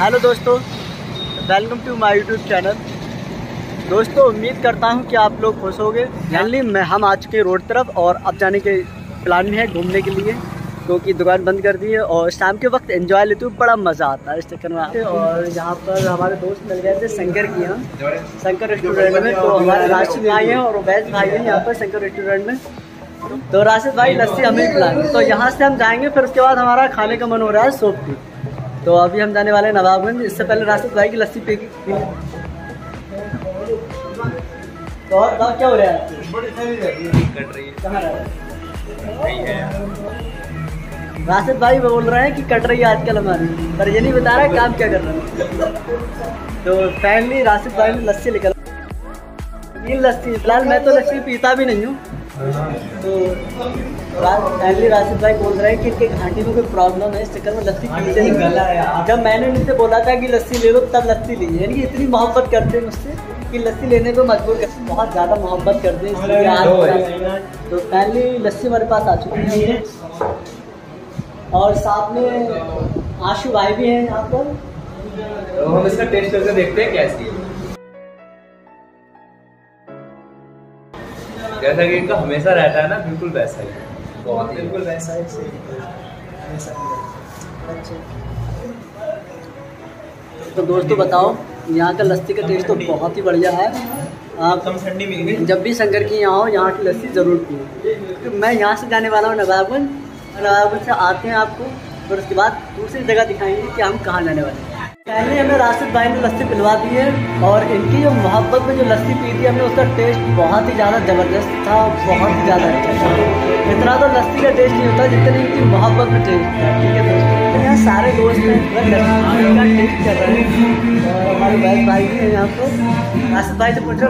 Hello दोस्तों, welcome to my YouTube channel. दोस्तों, उम्मीद करता हूँ कि आप लोग खुश होंगे। फाइनली मैं, हम आ चुके रोड तरफ़ और अब जाने के प्लान में है घूमने के लिए, क्योंकि दुकान बंद कर दी है और शाम के वक्त एंजॉय लेते हुए बड़ा मज़ा आता है इस चक्कर में और यहाँ पर हमारे दोस्त मिल गए थे शंकर की यहाँ शंकर रेस्टोरेंट में तो हमारे राशिद भाई हैं और उबैद भाई हैं यहाँ पर शंकर रेस्टोरेंट में। तो राशिद भाई लस्सी हमें पिलाएँगे तो यहाँ से हम जाएँगे फिर उसके बाद हमारा खाने का मन हो रहा है सोप की तो अभी हम जाने वाले हैं नवाबगंज। इससे पहले राशिद भाई की लस्सी पी तो और क्या हो रहा है? कट रही है। कहाँ रह नहीं है। राशिद भाई वो बोल रहे हैं कि कट रही है आजकल हमारी पर ये नहीं बता रहा है काम क्या कर रहे हैं। तो फाइनली राशिद भाई ने लस्सी निकल ये लस्सी। फ़िलहाल मैं तो लस्सी पीता भी नहीं हूँ। तो फाइनली राशिद भाई बोल रहे हैं कि इनके घाटी में कोई प्रॉब्लम है इस चक्कर में लस्सी पीते गला है जब मैंने उनसे बोला था कि लस्सी ले लो तब लस्सी ली। यानी कि इतनी मोहब्बत करते हैं मुझसे कि लस्सी लेने को मजबूर कर बहुत ज़्यादा मोहब्बत करते हैं इसलिए तो फाइनली लस्सी हमारे पास आ चुकी है। और साथ में आशु भाई भी हैं यहाँ पर। तो हम इसका टेस्ट करके देखते हैं कैसी है। जैसा कि इनका हमेशा रहता है ना बिल्कुल वैसा ही। बहुत बिल्कुल वैसा ही सही। अच्छा तो दोस्तों बताओ यहाँ का लस्सी का टेस्ट तो बहुत ही बढ़िया है। आप कम ठंडी मिली जब भी शंकर की यहाँ हो यहाँ की लस्सी ज़रूर पिए मैं यहाँ से जाने वाला हूँ नवाबगंज। नवाबगंज से आते हैं आपको और उसके बाद दूसरी जगह दिखाएँगे कि हम कहाँ जाने वाले हैं। पहले हमें राशिद भाई ने लस्सी पिलवा दी है और इनकी जो मोहब्बत में जो लस्सी पी थी, हमने उसका टेस्ट बहुत ही ज़्यादा ज़बरदस्त था, बहुत ही ज़्यादा अच्छा था। इतना तो लस्सी का टेस्ट नहीं होता जितनी इनकी मोहब्बत में टेस्ट था। ठीक है दोस्तों? यहाँ सारे दोस्त हैं का टेस्ट कर रहे हैं। और हमारे बहन भाई भी हैं यहाँ पर राशिद भाई से पूछो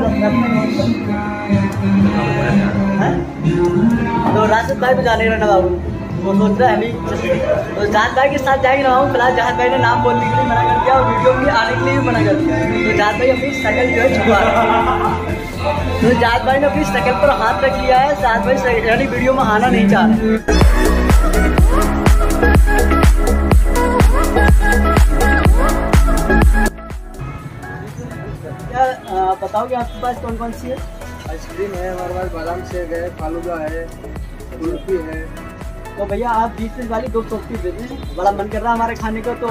हैं? तो राशिद भाई भी जाने रहना बाबू वो सोच रहा है, अभी तो जहाज़ भाई के साथ जाएँगे ना बाबू फ़िलहाल जहाज़ भाई ने नाम बोलने के लिए मना कर दिया और वीडियो में आने के लिए भी मना कर दिया। तो जहाज़ भाई अपनी शक्ल जो है छुपा रहे हैं। तो जहाज़ भाई ने अपनी शक्ल पर हाथ रख लिया है जहाज़ भाई यानी वीडियो में आना नहीं चाह रहे बताओगे आपके पास कौन कौन सी है? आइसक्रीम है, हमारे पास बादाम शेक है, फालूदा है, कुल्फी है। तो भैया आप बीस पीस वाली दो सौ पीस दे दें। बड़ा मन कर रहा है हमारे खाने का तो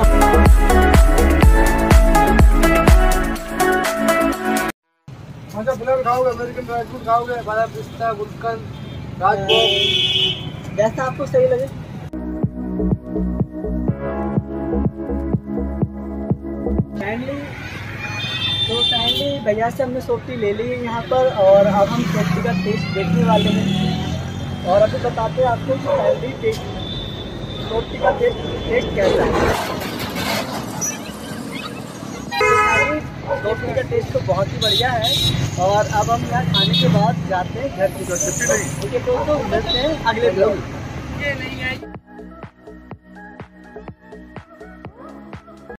अच्छा फ्लेवर खाओगे अमेरिकन ड्राई फ्रूट खाओगे बादाम पिस्ता गुलकंद राजभोग? जैसा आपको सही लगे। तो भैया से हमने सोफ्टी ले ली है यहाँ पर और अब हम सोफ्टी का टेस्ट देखने वाले हैं। और अभी बताते हैं आपको कि केक सोफ्टी का टेस्ट केक कैसा है। रोटी का टेस्ट तो बहुत ही बढ़िया है और अब हम यहाँ खाने के बाद जाते हैं घर की है दोस्तों मिलते हैं अगले ब्लॉग